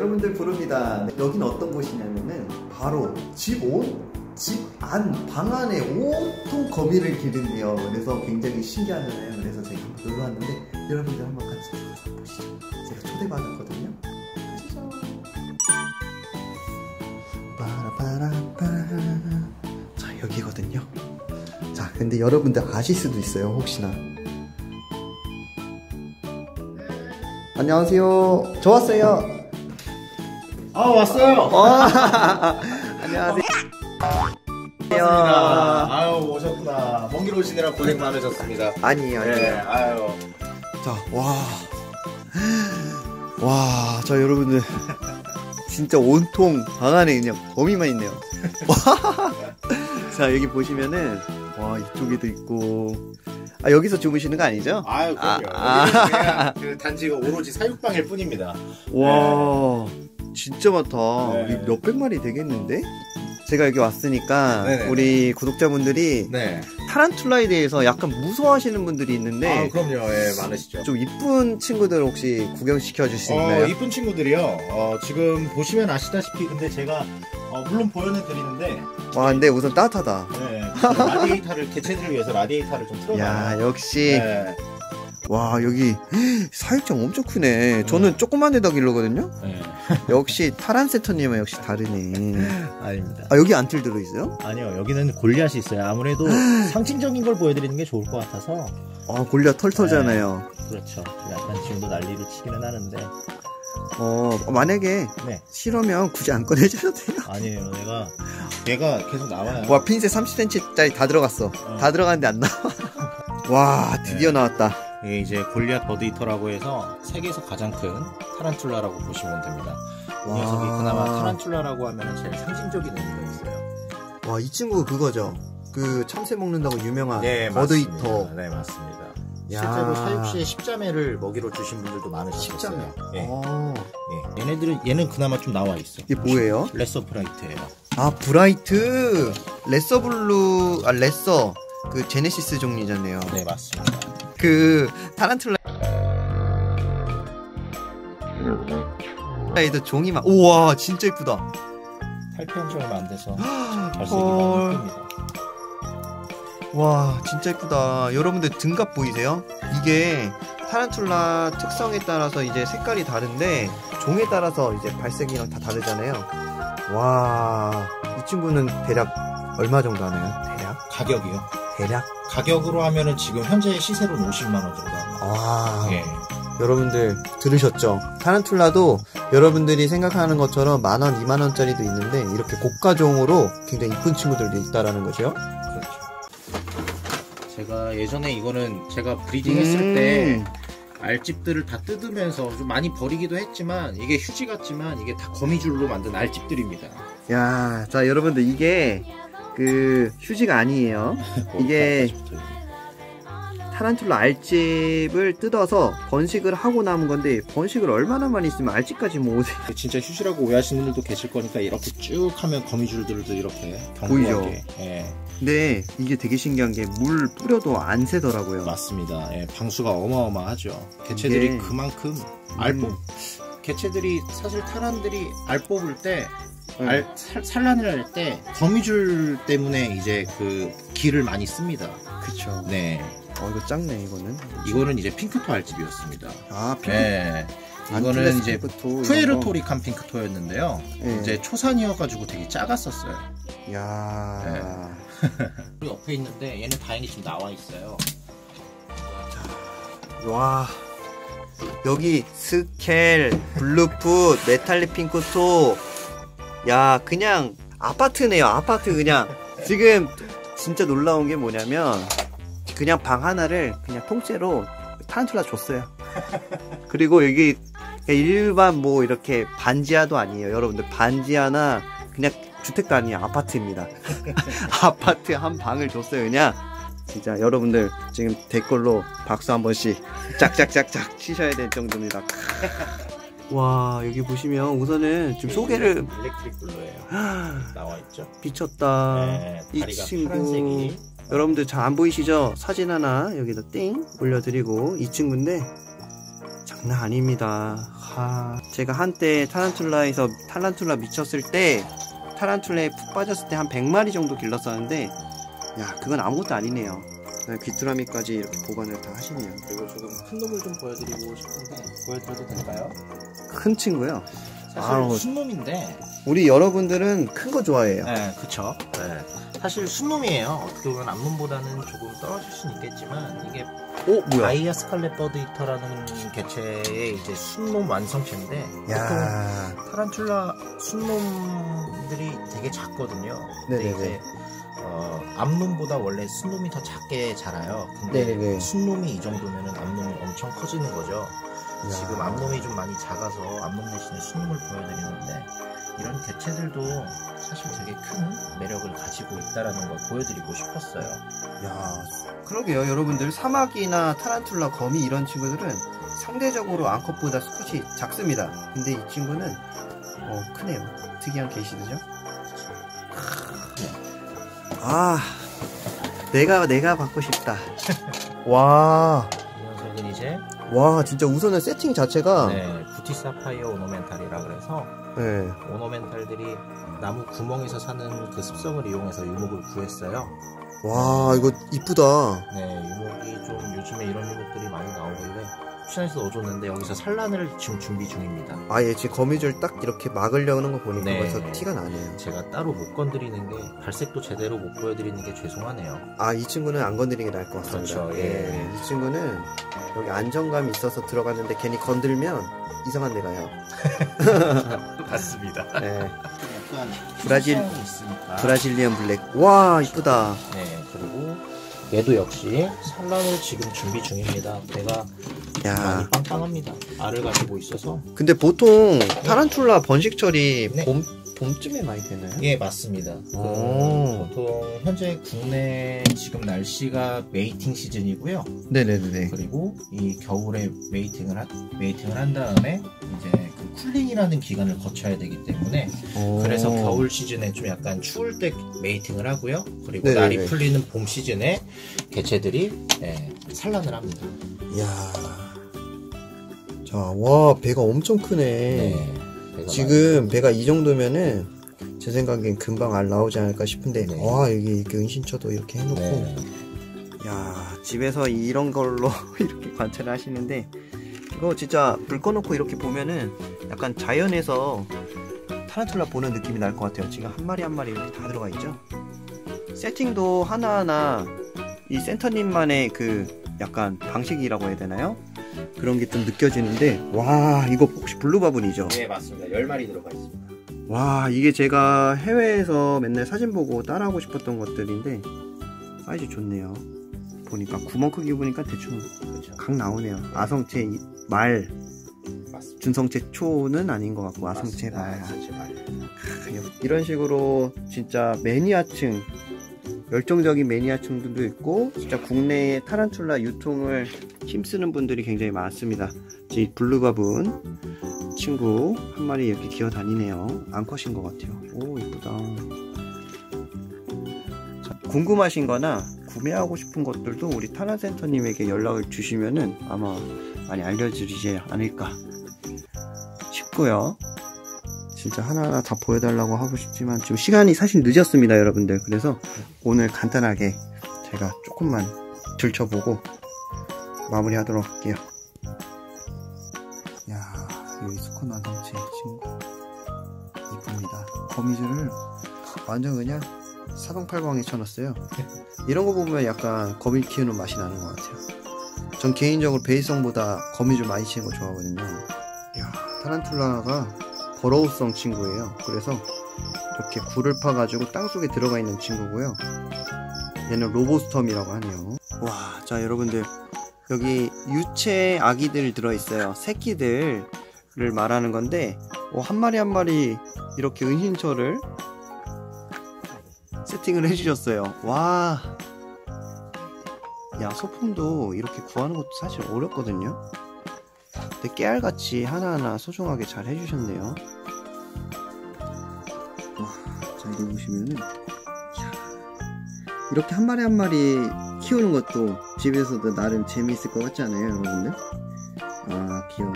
여러분들 부릅니다. 여긴 어떤 곳이냐면은 바로 집 온, 집 안, 방 안에 온통 거미를 기른대요. 그래서 굉장히 신기하잖아요. 그래서 제가 놀러 왔는데 여러분들 한번 같이 들어가서 보시죠. 제가 초대받았거든요. 가시죠. 빠라빠라빠. 자, 여기거든요. 자, 근데 여러분들 아실 수도 있어요. 혹시나. 안녕하세요. 저 왔어요. 아 왔어요. 어, 안녕하세요. 반갑습니다. 아유 오셨구나. 먼 길 오시느라 고생 많으셨습니다. 아니에요, 아니에요. 네, 아유. 자, 와. 와, 자, 여러분들. 진짜 온통 방 안에 그냥 거미만 있네요. 와. 자, 여기 보시면은, 와, 이쪽에도 있고. 아, 여기서 주무시는 거 아니죠? 아유 그럼요. 아, 그냥 그 단지가 오로지 사육방일 뿐입니다. 와, 진짜 많다. 네. 우리 몇백 마리 되겠는데? 제가 여기 왔으니까, 네네. 우리 구독자분들이 네. 타란툴라에 대해서 약간 무서워하시는 분들이 있는데, 아 그럼요. 예 많으시죠. 좀 이쁜 친구들 혹시 구경시켜 줄수 어, 있나요? 이쁜 친구들이요. 어, 지금 보시면 아시다시피 근데 제가 어, 물론 보여는 드리는데 와, 근데 우선 따뜻하다. 네, 라디에이터를 개체들을 위해서 라디에이터를 좀 틀어놔요. 야, 역시. 네. 와, 여기 사육장 엄청 크네. 저는 조그만 데다 길르거든요? 네. 역시 타란 세터님은 역시 다르네. 아닙니다. 아, 여기 안틀 들어 있어요? 아니요, 여기는 골리앗이 있어요. 아무래도 상징적인 걸 보여드리는 게 좋을 것 같아서. 아, 골리앗 털털잖아요. 그렇죠. 약간 지금도 난리로 치기는 하는데. 어, 만약에 네. 싫으면 굳이 안 꺼내줘도 돼요. 아니에요, 내가. 얘가 계속 나와요. 와, 핀셋 30cm짜리 다 들어갔어. 어. 다 들어갔는데 안 나와. 와, 드디어 나왔다. 이게 이제 Goliath birdeater라고 해서 세계에서 가장 큰 타란툴라라고 보시면 됩니다. 이 녀석이 그나마 타란툴라라고 하면 제일 상징적인 의미가 있어요. 와, 이 친구 그거죠. 그 참새 먹는다고 유명한 네. 맞습니다. 네, 맞습니다. 야. 실제로 사육 시에 십자매를 먹이로 주신 분들도 많으셨어요. 십자매. 예. 어, 예. 얘네들은 얘는 그나마 좀 나와 있어. 이게 뭐예요? lesser bright예요. 아 bright lesser blue 아 lesser 그 Xenesthis 종류잖아요 네, 맞습니다. 그 타란툴라 에도 종이 막 우와 진짜 이쁘다 탈피한 지 얼마 안 돼서 발색이. 많이 예쁩니다. 와 진짜 이쁘다 여러분들 등갑 보이세요? 이게 타란툴라 특성에 따라서 이제 색깔이 다른데 종에 따라서 이제 발색이랑 다 다르잖아요 와 이 친구는 대략 얼마 정도 하나요? 대략? 가격이요. 대략? 가격으로 하면은 지금 현재 시세로는 50만 원 정도 합니다. 와 예. 여러분들 들으셨죠? 타란툴라도 여러분들이 생각하는 것처럼 만 원, 이만 원짜리도 있는데 이렇게 고가종으로 굉장히 이쁜 친구들도 있다라는 거죠. 그렇죠. 제가 예전에 이거는 제가 breeding 음. 했을 때 알집들을 다 뜯으면서 좀 많이 버리기도 했지만 이게 휴지 같지만 이게 다 거미줄로 만든 알집들입니다. 야, 자 여러분들 이게 그 휴지가 아니에요. 이게 타란툴라 알집을 뜯어서 번식을 하고 남은 건데 번식을 얼마나 많이 있으면 알집까지 모으세요. 진짜 휴지라고 오해하시는 분들도 계실 거니까 이렇게 쭉 하면 거미줄들도 이렇게 보이죠? 예, 근데 이게 되게 신기한 게 물 뿌려도 안 새더라고요. 맞습니다. 예, 방수가 어마어마하죠. 개체들이 이게- 그만큼 알 뽑. 개체들이 사실 타란들이 알 뽑을 때 네. 알, 살, 산란을 할 때 거미줄 때문에 이제 그 기를 많이 씁니다. 그쵸. 네, 어 이거 작네 이거는. 이거는 이제 핑크토 알집이었습니다. 아 핑크. 네, 이거는 이제. 푸에르토리칸 pink toe였는데요. 네. 이제 초산이어가지고 되게 작았었어요. 야. 우리 옆에 있는데 얘는 다행히 지금 나와 있어요. 와 여기 skel, blue foot, metallic pink toe 야 그냥 아파트네요 아파트 그냥. 지금 진짜 놀라운 게 뭐냐면 그냥 방 하나를 그냥 통째로 타란툴라 줬어요. 그리고 여기 일반 뭐 이렇게 반지하도 아니에요. 여러분들 반지하나 그냥 주택도 아니에요 아파트입니다. 아파트 한 방을 줬어요 그냥. 진짜 여러분들 지금 댓글로 박수 한 번씩 짝짝짝짝 치셔야 될 정도입니다. 와 여기 보시면 우선은 좀 소개를 일렉트릭 블루예요. 나와 있죠. 비쳤다. 네, 이 친구 파란색이 여러분들 잘 안 보이시죠? 사진 하나 여기다 띵 올려드리고 이 친구인데 자 장난 아닙니다. 하, 제가 한때 타란툴라에서 타란툴라 미쳤을 때 타란툴라에 푹 빠졌을 때 한 100마리 정도 길렀었는데 야 그건 아무것도 아니네요. 귀뚜라미까지 이렇게 보관을 다 하시네요. 그리고 조금 큰 놈을 좀 보여드리고 싶은데 보여드려도 될까요? 큰 친구요. 사실 아우. 순놈인데 우리 여러분들은 큰 거 좋아해요. 네, 그쵸. 네. 사실 숫놈이에요. 어떻게 보면 암놈보다는 조금 떨어질 수는 있겠지만 이게 오 뭐야? 아이아 스칼렛 버드 이터라는 개체의 이제 숫놈 완성체인데 보통 야 타란툴라 숫놈들이 되게 작거든요. 근데 네네네. 어, 암놈보다 원래 숫놈이 더 작게 자라요. 근데 네네네. 숫놈이 이 정도면은 암놈이 엄청 커지는 거죠. 야. 지금 암놈이 좀 많이 작아서 암놈 대신에 숫놈을 보여드리는데 이런 개체들도 사실 되게 큰 매력을 가지고 있다라는 걸 보여드리고 싶었어요. 야, 그러게요. 여러분들 사막이나 타란툴라 거미 이런 친구들은 상대적으로 암컷보다 수컷이 작습니다. 근데 이 친구는 어, 크네요. 특이한 케이시드죠? 아, 내가 내가 받고 싶다. 와, 이 녀석은 이제 와, 진짜 우선은 세팅 자체가 네, 부티 사파이어 오노멘탈이라 그래서 네. 오노멘탈들이 나무 구멍에서 사는 그 습성을 이용해서 유목을 구했어요. 와, 이거 이쁘다. 네, 유목이 좀 요즘에 이런 유목들이 많이 나오길래 옵션에서 넣어줬는데 여기서 산란을 지금 준비 중입니다. 아예 지금 거미줄 딱 이렇게 막으려는 거 보니까 네. 벌써 티가 나네요. 제가 따로 못 건드리는 게 발색도 제대로 못 보여드리는 게 죄송하네요. 아, 이 친구는 안 건드리는 게 나을 것 같습니다. 그렇죠, 예. 이 친구는 여기 안정감이 있어서 들어갔는데 괜히 건들면 이상한 데 가요. 맞습니다. 네. 약간 브라질-. Brazilian black. 와, 이쁘다. 네, 그리고 얘도 역시 산란을 지금 준비 중입니다. 배가 야. 많이 빵빵합니다. 알을 가지고 있어서. 근데 보통 타란툴라 번식철이 네. 봄, 봄쯤에 많이 되나요? 예, 맞습니다. 그 오. 보통 현재 국내 지금 날씨가 mating 시즌이고요. 네네네. 그리고 이 겨울에 mating을 한, mating을 한 다음에 이제 그 cooling이라는 기간을 거쳐야 되기 때문에 그래서 겨울 시즌에 좀 약간 추울 때 mating을 하고요. 그리고 네네네. 날이 풀리는 봄 시즌에 개체들이 예, 산란을 합니다. 야 자, 와, 배가 엄청 크네. 네. 배가 지금 배가 이 정도면은 제 생각엔 금방 알 나오지 않을까 싶은데, 네. 와, 여기 이렇게 은신처도 이렇게 해놓고. 네. 야 집에서 이런 걸로 이렇게 관찰을 하시는데 이거 진짜 불 꺼놓고 이렇게 보면은 약간 자연에서 타란툴라 보는 느낌이 날 것 같아요 지금 한 마리 한 마리 이렇게 다 들어가 있죠 세팅도 하나하나 이 센터님만의 그 약간 방식이라고 해야 되나요? 그런 게 좀 느껴지는데 와 이거 혹시 블루바분이죠? 네, 맞습니다. 10마리 들어가 있습니다. 와 이게 제가 해외에서 맨날 사진 보고 따라하고 싶었던 것들인데 사이즈 좋네요 보니까 구멍 크기 보니까 대충 그렇죠. 각 나오네요 아성체 이- 말 맞습니다. 준성체 초는 아닌 것 같고 아성체 맞습니다. 말 아성체 말. 이런 식으로 진짜 매니아층 열정적인 매니아층들도 있고 진짜 국내에 타란툴라 유통을 힘쓰는 분들이 굉장히 많습니다. 제 blue baboon 친구 한 마리 이렇게 기어 다니네요. 암컷인 것 같아요. 오 이쁘다. 자, 궁금하신 거나 구매하고 싶은 것들도 우리 타란센터님에게 연락을 주시면은 아마 많이 알려드리지 않을까 싶고요 진짜 하나하나 다 보여달라고 하고 싶지만 지금 시간이 사실 늦었습니다 여러분들. 그래서 오늘 간단하게 제가 조금만 들춰보고 마무리 하도록 할게요. 야 여기 수컷 완성체 친구. 이쁩니다. 거미줄을 완전 그냥 사방팔방에 쳐놨어요. 이런 거 보면 약간 거미 키우는 맛이 나는 것 같아요. 전 개인적으로 베이성보다 거미줄 많이 치는 거 좋아하거든요. 야 타란툴라가 버러우성 친구예요. 그래서 이렇게 굴을 파가지고 땅속에 들어가 있는 친구고요. 얘는 로보스텀이라고 하네요. 와, 자 여러분들 여기 유체 아기들 들어있어요. 새끼들을 말하는 건데 어, 한 마리 한 마리 이렇게 은신처를 세팅을 해주셨어요. 와, 야 소품도 이렇게 구하는 것도 사실 어렵거든요. 근데 깨알같이 하나하나 소중하게 잘 해주셨네요. 와, 자, 여기 보시면은, 이렇게 한 마리 한 마리 키우는 것도 집에서도 나름 재미있을 것 같지 않아요, 여러분들? 아 귀여워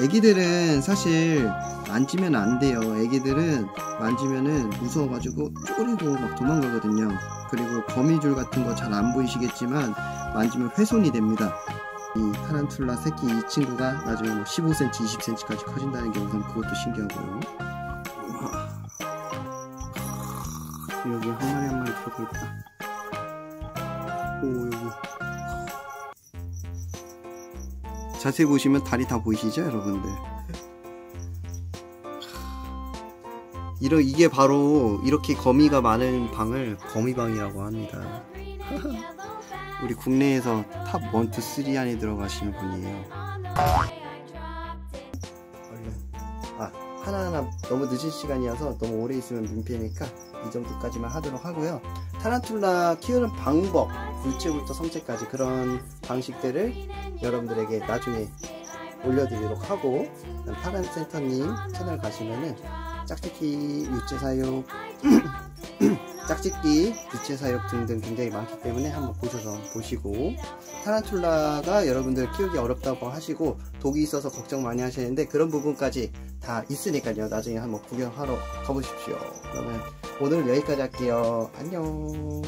애기들은 사실 만지면 안 돼요 애기들은 만지면은 무서워가지고 쪼리고 막 도망가거든요 그리고 거미줄 같은 거 잘 안 보이시겠지만 만지면 훼손이 됩니다 이 타란툴라 새끼 이 친구가 나중에 뭐 15cm 20cm까지 커진다는 게 우선 그것도 신기하고요. 여기 한 마리 한 마리 들어가 있다. 오 여기. 자세히 보시면 다리 다 보이시죠 여러분들? 이러, 이게 바로 이렇게 거미가 많은 방을 거미방이라고 합니다 우리 국내에서 탑 1, 2, 3 안에 들어가시는 분이에요. 아 하나하나 너무 늦은 시간이어서 너무 오래 있으면 민폐니까 이 정도까지만 하도록 하고요. 타란툴라 키우는 방법 물체부터 성체까지 그런 방식들을 여러분들에게 나중에 올려드리도록 하고 타란센터님 채널 가시면은 짝짓기 유체 사육 짝짓기 유체 사육 등등 굉장히 많기 때문에 한번 보셔서 보시고 타란툴라가 여러분들 키우기 어렵다고 하시고 독이 있어서 걱정 많이 하시는데 그런 부분까지 다 있으니까요. 나중에 한번 구경하러 가보십시오. 그러면 오늘 여기까지 할게요. 안녕